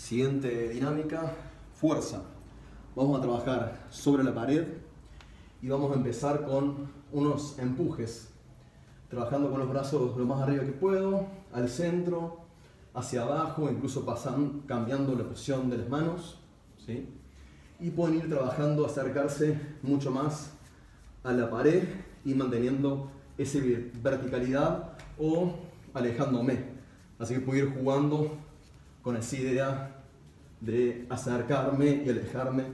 Siguiente dinámica, fuerza. Vamos a trabajar sobre la pared y vamos a empezar con unos empujes. Trabajando con los brazos lo más arriba que puedo, al centro, hacia abajo, incluso pasando, cambiando la posición de las manos. ¿sí? Y pueden ir trabajando, acercarse mucho más a la pared y manteniendo esa verticalidad o alejándome. Así que puedo ir jugando con esa idea de acercarme y alejarme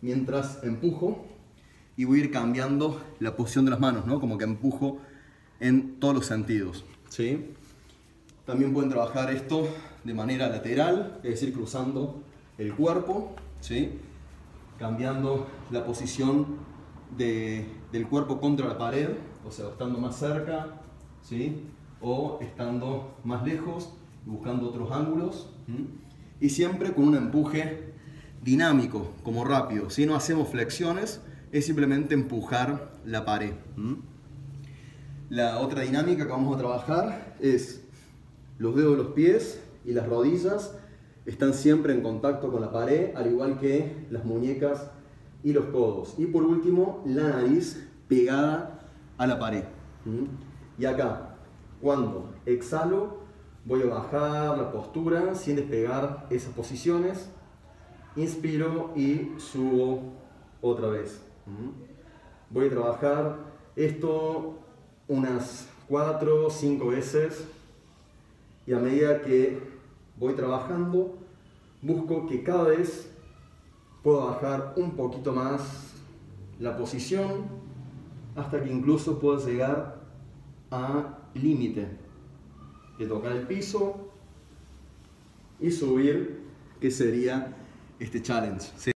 mientras empujo y voy a ir cambiando la posición de las manos, ¿no? como que empujo en todos los sentidos. ¿sí? También pueden trabajar esto de manera lateral, es decir, cruzando el cuerpo, ¿sí? cambiando la posición del cuerpo contra la pared, o sea, estando más cerca, ¿sí? o estando más lejos, buscando otros ángulos. Y siempre con un empuje dinámico, como rápido. Si no hacemos flexiones, es simplemente empujar la pared. La otra dinámica que vamos a trabajar es los dedos de los pies y las rodillas están siempre en contacto con la pared, al igual que las muñecas y los codos. Y por último, la nariz pegada a la pared. Y acá, cuando exhalo, voy a bajar la postura sin despegar esas posiciones. Inspiro y subo otra vez. Voy a trabajar esto unas 4 o 5 veces y a medida que voy trabajando busco que cada vez pueda bajar un poquito más la posición hasta que incluso pueda llegar a límite de tocar el piso y subir que sería este challenge